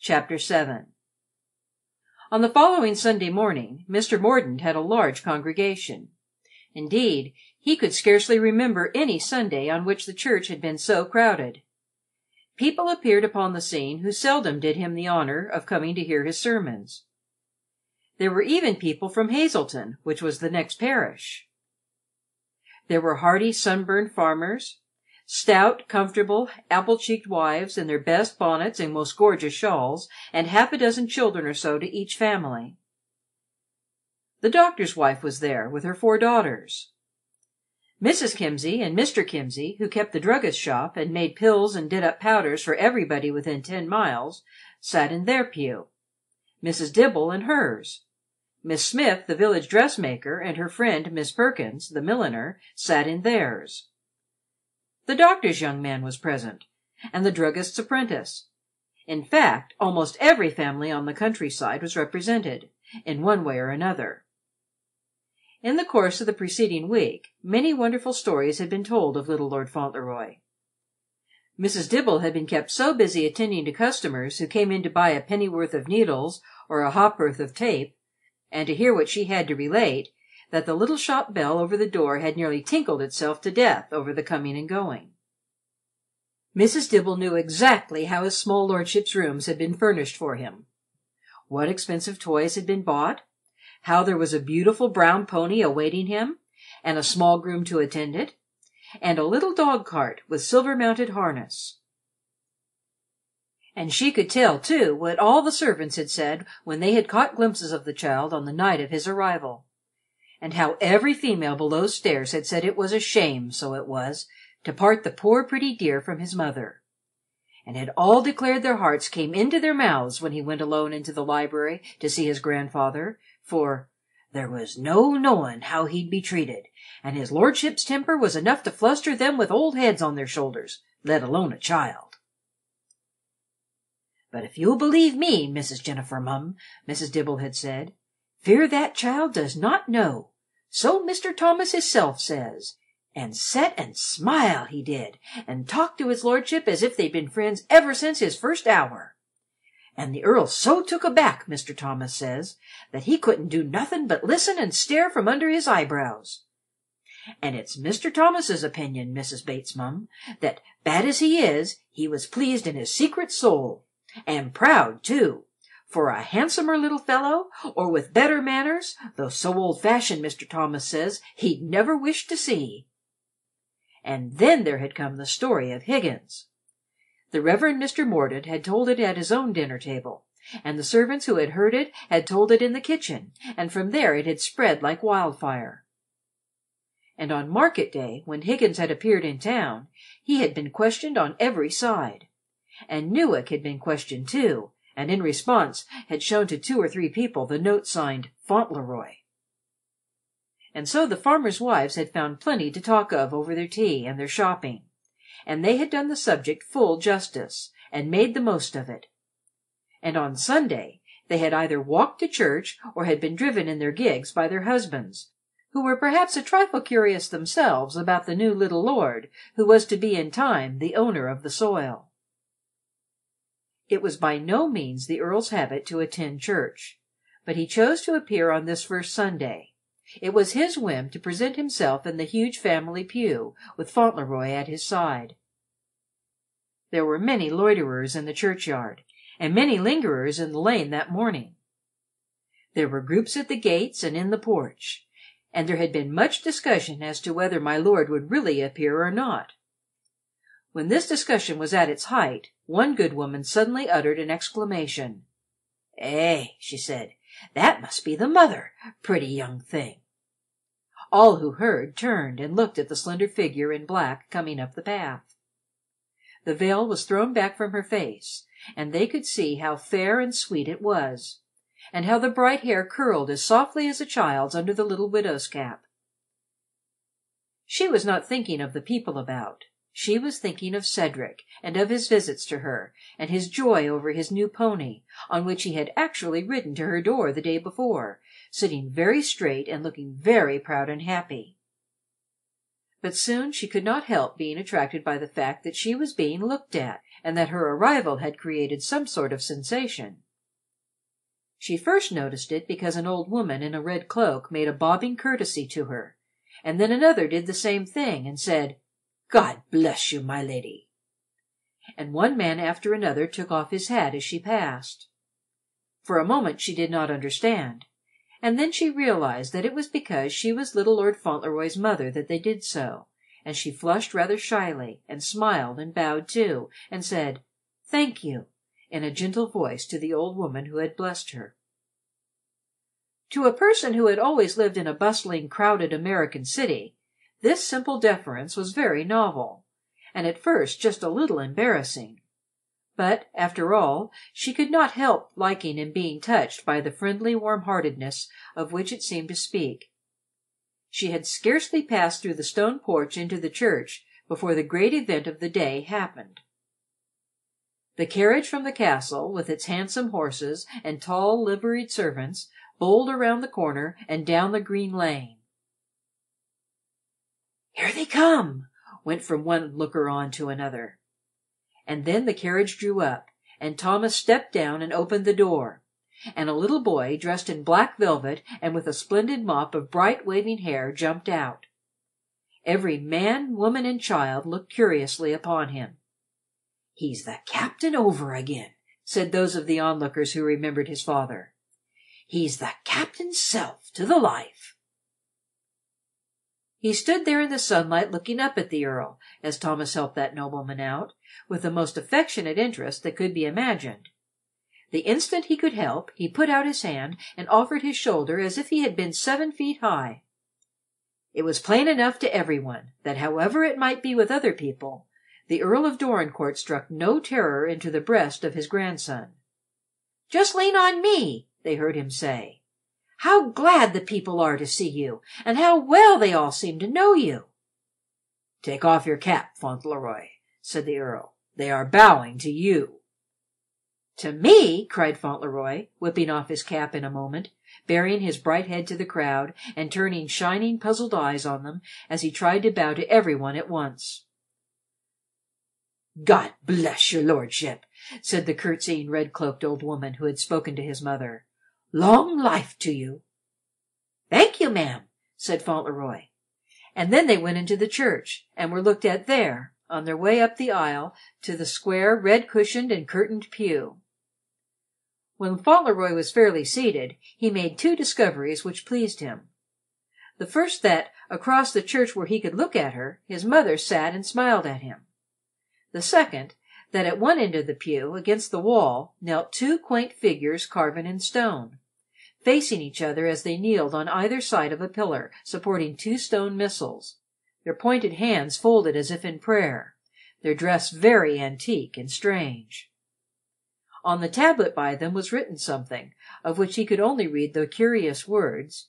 CHAPTER VII On the following Sunday morning, Mr. Mordaunt had a large congregation. Indeed, he could scarcely remember any Sunday on which the church had been so crowded. People appeared upon the scene who seldom did him the honor of coming to hear his sermons. There were even people from Hazelton, which was the next parish. There were hearty sunburned farmers, stout, comfortable, apple cheeked wives in their best bonnets and most gorgeous shawls, and half a dozen children or so to each family. The doctor's wife was there with her four daughters. Mrs. Kimsey and Mr. Kimsey, who kept the druggist's shop and made pills and did up powders for everybody within ten miles, sat in their pew; Mrs. Dibble in hers; Miss Smith, the village dressmaker, and her friend, Miss Perkins, the milliner, sat in theirs. The doctor's young man was present, and the druggist's apprentice. In fact, almost every family on the country side was represented, in one way or another. In the course of the preceding week, many wonderful stories had been told of little Lord Fauntleroy. Mrs. Dibble had been kept so busy attending to customers who came in to buy a pennyworth of needles or a ha'porth of tape, and to hear what she had to relate, that the little shop bell over the door had nearly tinkled itself to death over the coming and going. Mrs. Dibble knew exactly how his small lordship's rooms had been furnished for him; what expensive toys had been bought; how there was a beautiful brown pony awaiting him, and a small groom to attend it, and a little dog cart with silver mounted harness. And she could tell, too, what all the servants had said when they had caught glimpses of the child on the night of his arrival and how every female below stairs had said it was a shame, so it was, to part the poor pretty dear from his mother; and had all declared their hearts came into their mouths when he went alone into the library to see his grandfather, for "there was no knowing how he'd be treated, and his lordship's temper was enough to fluster them with old heads on their shoulders, let alone a child." "But if you'll believe me, Mrs. Jennifer, mum," Mrs. Dibble had said, "fear that child does not know. So Mr. Thomas hisself says. And set and smile, he did, and talked to his lordship as if they'd been friends ever since his first hour. And the Earl so took aback, Mr. Thomas says, that he couldn't do nothin' but listen and stare from under his eyebrows. And it's Mr. Thomas's opinion, Mrs. Bates, mum, that, bad as he is, he was pleased in his secret soul and proud, too for a handsomer little fellow, or with better manners, though so old fashioned, Mr. Thomas says, he'd never wish to see." And then there had come the story of Higgins. The Reverend Mr. Mordaunt had told it at his own dinner table, and the servants who had heard it had told it in the kitchen, and from there it had spread like wildfire. And on market day, when Higgins had appeared in town, he had been questioned on every side. And Newick had been questioned too, and in response had shown to two or three people the note signed Fauntleroy. And so the farmers' wives had found plenty to talk of over their tea and their shopping, and they had done the subject full justice, and made the most of it. And on Sunday they had either walked to church or had been driven in their gigs by their husbands, who were perhaps a trifle curious themselves about the new little lord who was to be in time the owner of the soil. It was by no means the Earl's habit to attend church, but he chose to appear on this first Sunday. It was his whim to present himself in the huge family pew, with Fauntleroy at his side. There were many loiterers in the churchyard, and many lingerers in the lane that morning. There were groups at the gates and in the porch, and there had been much discussion as to whether my lord would really appear or not. When this discussion was at its height, one good woman suddenly uttered an exclamation. "Eh!" she said, "that must be the mother, pretty young thing!" All who heard turned and looked at the slender figure in black coming up the path. The veil was thrown back from her face, and they could see how fair and sweet it was, and how the bright hair curled as softly as a child's under the little widow's cap. She was not thinking of the people about. She was thinking of Cedric and of his visits to her and his joy over his new pony, on which he had actually ridden to her door the day before, sitting very straight and looking very proud and happy. But soon she could not help being attracted by the fact that she was being looked at, and that her arrival had created some sort of sensation. She first noticed it because an old woman in a red cloak made a bobbing courtesy to her, and then another did the same thing and said, "God bless you, my lady." And one man after another took off his hat as she passed. For a moment she did not understand, and then she realized that it was because she was little Lord Fauntleroy's mother that they did so, and she flushed rather shyly and smiled and bowed too, and said, "Thank you," in a gentle voice to the old woman who had blessed her. To a person who had always lived in a bustling, crowded American city, this simple deference was very novel, and at first just a little embarrassing. But, after all, she could not help liking and being touched by the friendly warm heartedness of which it seemed to speak. She had scarcely passed through the stone porch into the church before the great event of the day happened. The carriage from the castle, with its handsome horses and tall liveried servants, bowled around the corner and down the green lane. "Here they come!" went from one looker on to another. And then the carriage drew up, and Thomas stepped down and opened the door, and a little boy dressed in black velvet and with a splendid mop of bright waving hair jumped out. Every man, woman and child looked curiously upon him. "He's the captain over again," said those of the onlookers who remembered his father. He's the captain's self to the life." He stood there in the sunlight looking up at the Earl, as Thomas helped that nobleman out, with the most affectionate interest that could be imagined. The instant he could help, he put out his hand and offered his shoulder as if he had been seven feet high. It was plain enough to every one that however it might be with other people, the Earl of Dorincourt struck no terror into the breast of his grandson. "Just lean on me!" they heard him say. "How glad the people are to see you, and how well they all seem to know you!" "Take off your cap, Fauntleroy," said the Earl. "They are bowing to you." "To me!" cried Fauntleroy, whipping off his cap in a moment, baring his bright head to the crowd, and turning shining, puzzled eyes on them as he tried to bow to every one at once. "God bless your lordship!" said the curtsying, red cloaked old woman who had spoken to his mother. Long life to you!" "Thank you, ma'am," said Fauntleroy. And then they went into the church and were looked at there, on their way up the aisle to the square, red cushioned and curtained pew. When Fauntleroy was fairly seated, he made two discoveries which pleased him. The first that, across the church where he could look at her, his mother sat and smiled at him. The second, that at one end of the pew, against the wall, knelt two quaint figures carven in stone facing each other as they kneeled on either side of a pillar supporting two stone missals, their pointed hands folded as if in prayer, their dress very antique and strange. On the tablet by them was written something, of which he could only read the curious words: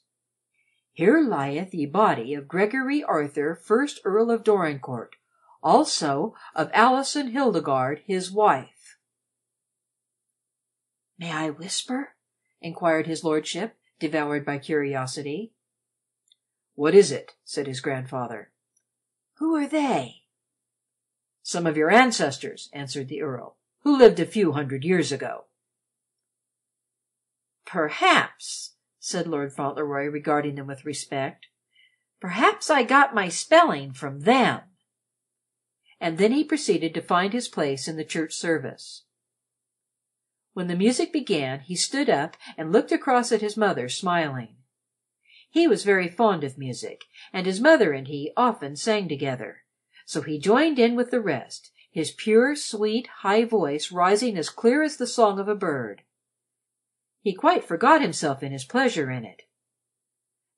"Here lieth ye body of Gregory Arthur, first Earl of Dorincourt, also of Alison Hildegarde, his wife." "May I whisper?" Inquired his lordship, devoured by curiosity. "What is it?" said his grandfather. "Who are they?" "Some of your ancestors," answered the Earl, "who lived a few hundred years ago." "Perhaps," said Lord Fauntleroy, regarding them with respect, "perhaps I got my spelling from them." And then he proceeded to find his place in the church service. When the music began, he stood up and looked across at his mother, smiling. He was very fond of music, and his mother and he often sang together, so he joined in with the rest, his pure, sweet, high voice rising as clear as the song of a bird. He quite forgot himself in his pleasure in it.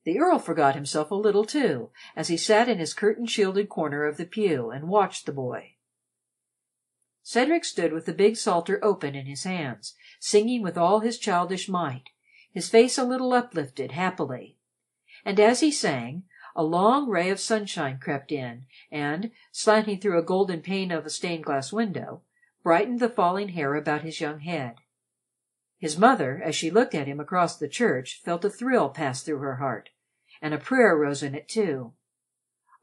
The Earl forgot himself a little, too, as he sat in his curtain shielded corner of the pew and watched the boy. Cedric stood with the big psalter open in his hands, singing with all his childish might, his face a little uplifted happily. And as he sang, a long ray of sunshine crept in and, slanting through a golden pane of a stained glass window, brightened the falling hair about his young head. His mother, as she looked at him across the church, felt a thrill pass through her heart, and a prayer rose in it too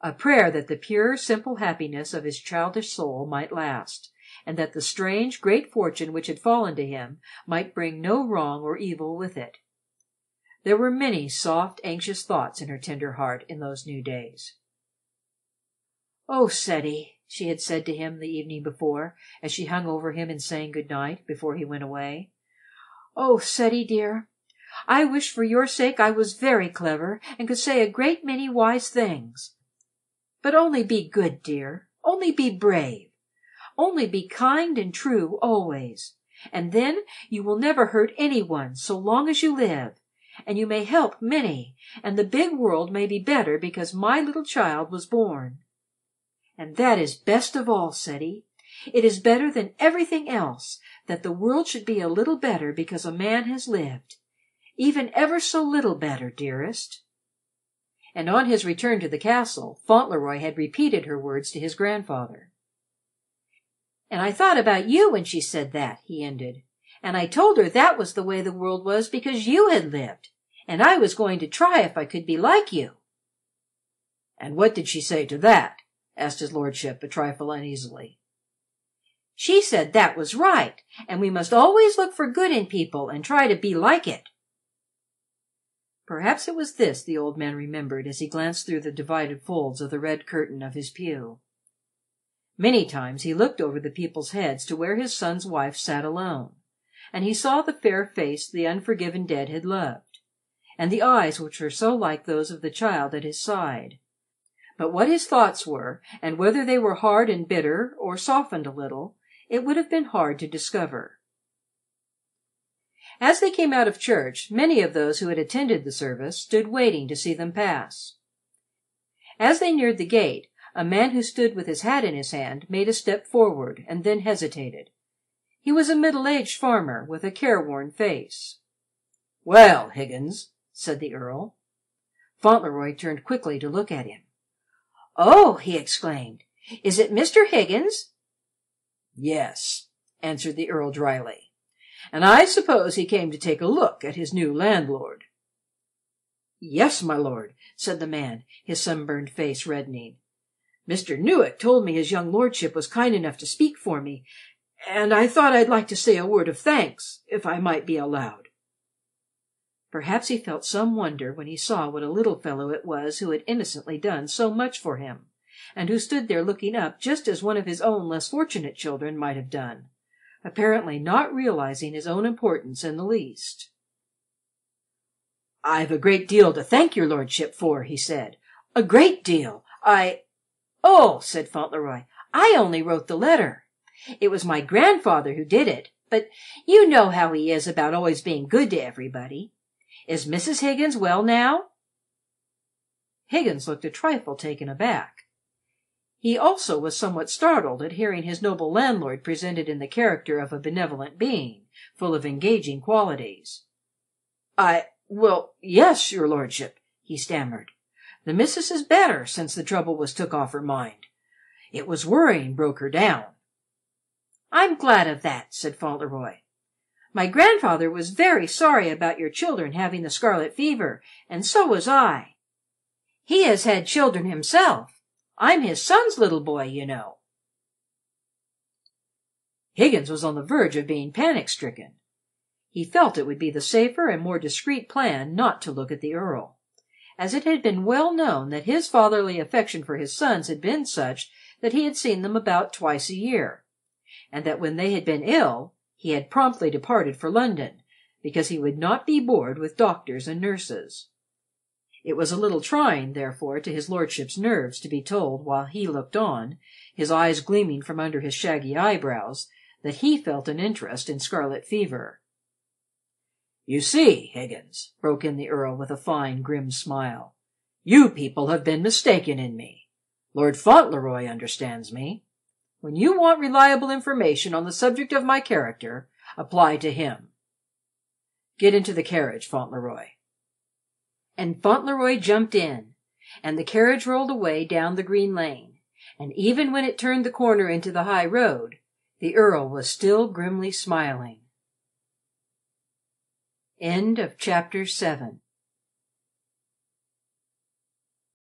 a prayer that the pure, simple happiness of his childish soul might last, and that the strange, great fortune which had fallen to him might bring no wrong or evil with it. There were many soft, anxious thoughts in her tender heart in those new days. "Oh, Ceddie," she had said to him the evening before, as she hung over him in saying good night, before he went away. "Oh, Ceddie, dear, I wish for your sake I was very clever and could say a great many wise things. But only be good, dear. Only be brave. Only be kind and true always, and then you will never hurt any one so long as you live, and you may help many, and the big world may be better because my little child was born. And that is best of all, Ceddie. It is better than everything else that the world should be a little better because a man has lived even ever so little better, dearest." And on his return to the castle, Fauntleroy had repeated her words to his grandfather. "And I thought about you when she said that," he ended, "and I told her that was the way the world was because you had lived, and I was going to try if I could be like you." "And what did she say to that?" asked his lordship a trifle uneasily. "She said that was right, and we must always look for good in people and try to be like it. Perhaps it was this the old man remembered as he glanced through the divided folds of the red curtain of his pew. Many times he looked over the people's heads to where his son's wife sat alone, and he saw the fair face the unforgiven dead had loved, and the eyes which were so like those of the child at his side. But what his thoughts were, and whether they were hard and bitter or softened a little, it would have been hard to discover. As they came out of church, many of those who had attended the service stood waiting to see them pass. As they neared the gate, a man who stood with his hat in his hand made a step forward and then hesitated. He was a middle aged farmer with a careworn face. "Well, Higgins," said the Earl. Fauntleroy turned quickly to look at him. "Oh!" he exclaimed. "Is it Mr. Higgins?" "Yes," answered the Earl dryly and I suppose he came to take a look at his new landlord." "Yes, my lord," said the man, his sunburned face reddening. "Mr. Newick told me his young lordship was kind enough to speak for me, and I thought I'd like to say a word of thanks, if I might be allowed." Perhaps he felt some wonder when he saw what a little fellow it was who had innocently done so much for him, and who stood there looking up just as one of his own less fortunate children might have done apparently not realizing his own importance in the least. "I've a great deal to thank your lordship for," he said. "A great deal. I "Oh," said Fauntleroy, "I only wrote the letter. It was my grandfather who did it, but you know how he is about always being good to everybody. Is Mrs. Higgins well now?" Higgins looked a trifle taken aback. He also was somewhat startled at hearing his noble landlord presented in the character of a benevolent being, full of engaging qualities. "I well, yes, your lordship," he stammered. "The missus is better since the trouble was took off her mind. It was worrying broke her down." "I'm glad of that," said Fauntleroy. "My grandfather was very sorry about your children having the scarlet fever, and so was I. He has had children himself. I'm his son's little boy, you know." Higgins was on the verge of being panic stricken. He felt it would be the safer and more discreet plan not to look at the Earl, as it had been well known that his fatherly affection for his sons had been such that he had seen them about twice a year, and that when they had been ill, he had promptly departed for London, because he would not be bored with doctors and nurses. It was a little trying, therefore, to his lordship's nerves to be told while he looked on, his eyes gleaming from under his shaggy eyebrows, that he felt an interest in scarlet fever. "You see, Higgins," broke in the Earl with a fine, grim smile, "you people have been mistaken in me. Lord Fauntleroy understands me. When you want reliable information on the subject of my character, apply to him. Get into the carriage, Fauntleroy." and Fauntleroy jumped in, and the carriage rolled away down the green lane, and even when it turned the corner into the high road, the Earl was still grimly smiling. End of chapter seven